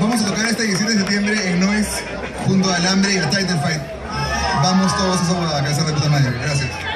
vamos a tocar este 17 de septiembre en Noise junto al Hambre y la Title Fight. Vamos todos a esa a ser de puta madre. Gracias.